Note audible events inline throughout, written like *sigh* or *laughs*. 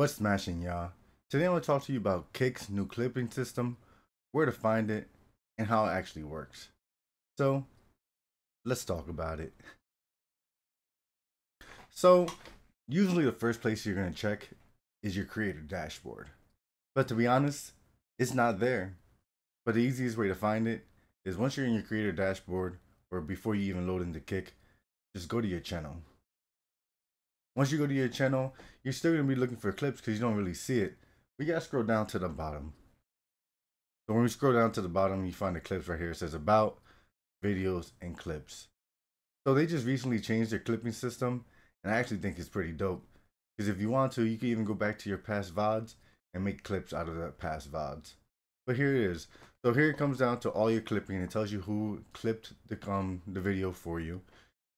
What's smashing, y'all? Today I'm going to talk to you about Kick's new clipping system, where to find it, and how it actually works. So, let's talk about it. So, usually the first place you're going to check is your creator dashboard. But to be honest, it's not there. But the easiest way to find it is once you're in your creator dashboard, or before you even load into Kick, just go to your channel. Once you go to your channel, you're still going to be looking for clips because you don't really see it. We got to scroll down to the bottom. So when we scroll down to the bottom, you find the clips right here. It says about, videos, and clips. So they just recently changed their clipping system, and I actually think it's pretty dope. Because if you want to, you can even go back to your past VODs and make clips out of that past VODs. But here it is. So here it comes down to all your clipping. It tells you who clipped the um the video for you,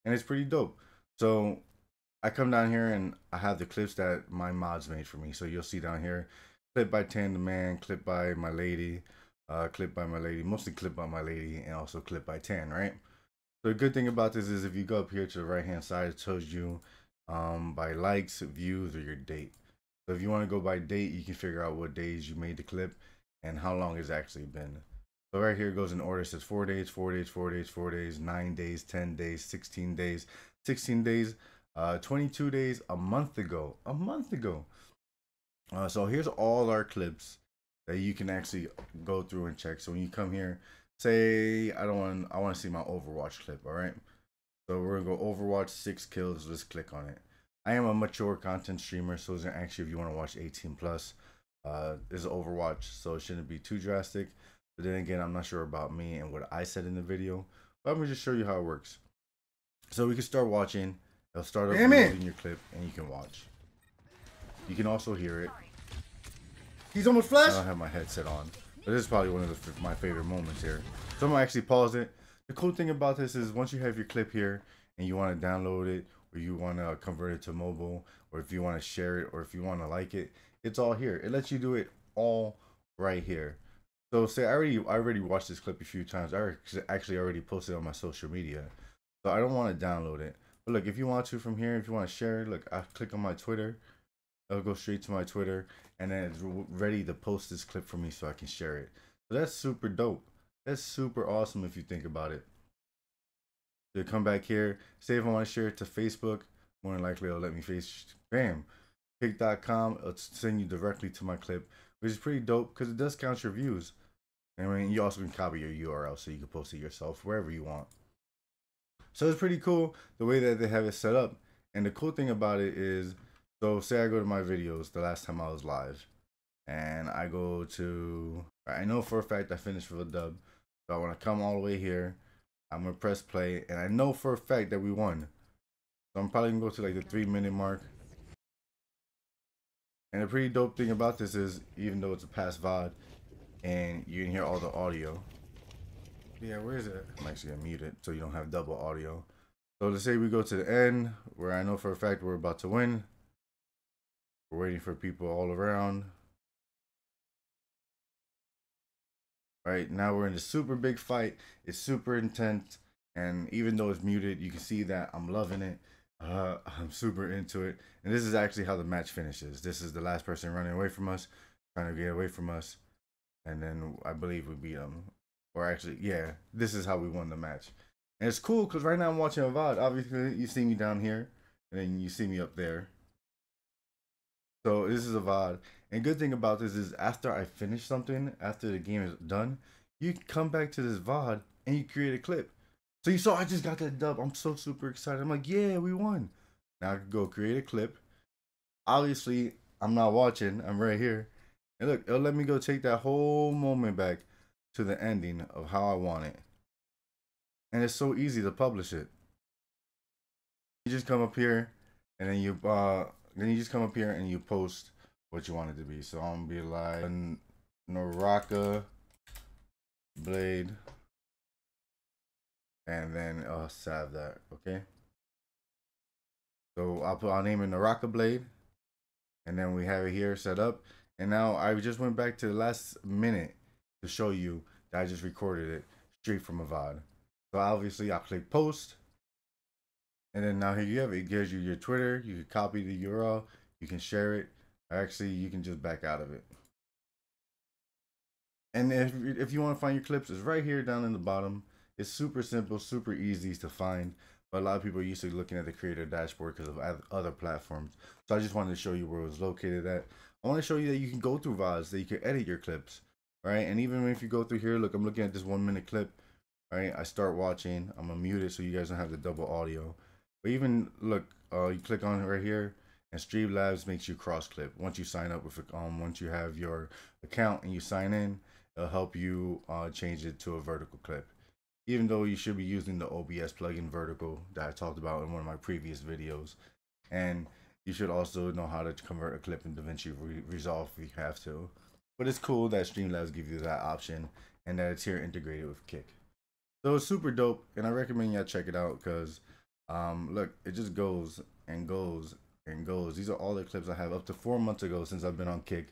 and it's pretty dope. So I come down here and I have the clips that my mods made for me. So you'll see down here, clip by Tan the Man, clip by my lady, uh, clip by my lady, mostly clip by my lady, and also clip by Tan, right? So the good thing about this is if you go up here to the right hand side, it tells you um, by likes, views, or your date. So if you want to go by date, you can figure out what days you made the clip and how long it's actually been. So right here goes in order. It says four days, four days, four days, four days, nine days, 10 days, 16 days, 16 days, uh, 22 days a month ago. A month ago. Uh, so here's all our clips that you can actually go through and check. So when you come here, say I don't want I want to see my Overwatch clip. All right. So we're gonna go Overwatch six kills. Let's click on it. I am a mature content streamer, so it's actually if you want to watch 18 plus, uh, is Overwatch, so it shouldn't be too drastic. But then again, I'm not sure about me and what I said in the video. But I'm gonna just show you how it works. So we can start watching. It'll start off in your clip, and you can watch. You can also hear it. He's almost flash. I don't have my headset on, but this is probably one of the, my favorite moments here. So I'm gonna actually pause it. The cool thing about this is once you have your clip here and you want to download it, or you want to convert it to mobile, or if you want to share it, or if you want to like it, it's all here. It lets you do it all right here. So say I already I already watched this clip a few times. I actually already posted on my social media. So I don't want to download it. But look, if you want to from here, if you want to share look, I click on my Twitter. It'll go straight to my Twitter, and then it's ready to post this clip for me so I can share it. So that's super dope. That's super awesome if you think about it. So come back here, say if I want to share it to Facebook, more than likely it'll let me face, bam, Kick.com, it'll send you directly to my clip, which is pretty dope because it does count your views. I mean, you also can copy your URL so you can post it yourself wherever you want. So it's pretty cool the way that they have it set up. And the cool thing about it is, so say I go to my videos the last time I was live, and I go to, I know for a fact I finished with a dub. So I want to come all the way here. I'm gonna press play, and I know for a fact that we won. So I'm probably gonna go to like the three minute mark. And the pretty dope thing about this is, even though it's a past VOD, and you can hear all the audio. Yeah, where is it? I'm actually gonna mute it so you don't have double audio. So let's say we go to the end, where I know for a fact we're about to win. We're waiting for people all around. Right now we're in a super big fight. It's super intense. And even though it's muted, you can see that I'm loving it. Uh, *laughs* I'm super into it. And this is actually how the match finishes. This is the last person running away from us, trying to get away from us. And then I believe we beat them. Or actually, yeah, this is how we won the match. And it's cool because right now I'm watching a VOD. Obviously, you see me down here, and then you see me up there. So this is a VOD. And good thing about this is after I finish something, after the game is done, you come back to this VOD and you create a clip. So you saw I just got that dub. I'm so super excited. I'm like, yeah, we won. Now I can go create a clip. Obviously, I'm not watching. I'm right here. And look, it'll let me go take that whole moment back to the ending of how I want it. And it's so easy to publish it. You just come up here and then you uh then you just come up here and you post what you want it to be. So I'm gonna be like Naraka Blade and then I'll save that, okay? So I'll put I'll name it Naraka Blade and then we have it here set up. And now I just went back to the last minute to show you that I just recorded it straight from a VOD. So obviously I'll click post. And then now here you have it. It gives you your Twitter. You can copy the URL. You can share it. Actually, you can just back out of it. And if if you want to find your clips, it's right here down in the bottom. It's super simple, super easy to find. But a lot of people are used to looking at the creator dashboard because of other platforms. So I just wanted to show you where it was located at. I want to show you that you can go through VODs, that you can edit your clips, right? And even if you go through here, look, I'm looking at this one minute clip, right? I start watching. I'm gonna mute it so you guys don't have the double audio. But even look, uh, you click on right here, and Streamlabs makes you Crossclip. Once you sign up with um, once you have your account and you sign in, it'll help you uh, change it to a vertical clip. Even though you should be using the OBS plugin vertical that I talked about in one of my previous videos, and you should also know how to convert a clip in DaVinci Re Resolve if you have to. But it's cool that Streamlabs give you that option and that it's here integrated with Kick. So it's super dope, and I recommend y'all check it out because, um, look, it just goes and goes and goes. These are all the clips I have up to four months ago since I've been on Kick.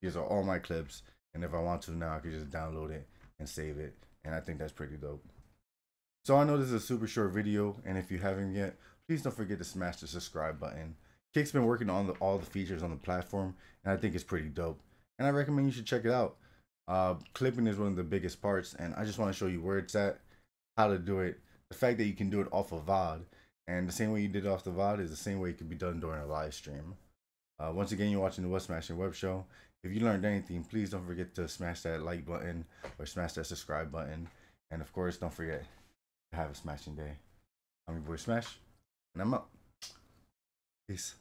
These are all my clips, and if I want to now, I can just download it and save it, and I think that's pretty dope. So I know this is a super short video, and if you haven't yet, please don't forget to smash the subscribe button. Kick's been working on the, all the features on the platform, and I think it's pretty dope. And I recommend you should check it out. Uh, clipping is one of the biggest parts, and I just want to show you where it's at, how to do it, the fact that you can do it off of VOD, and the same way you did off the VOD is the same way it can be done during a live stream. Uh, once again, you're watching the Web Smashing Web Show. If you learned anything, please don't forget to smash that like button or smash that subscribe button. And of course, don't forget to have a smashing day. I'm your boy Smash, and I'm up. Peace.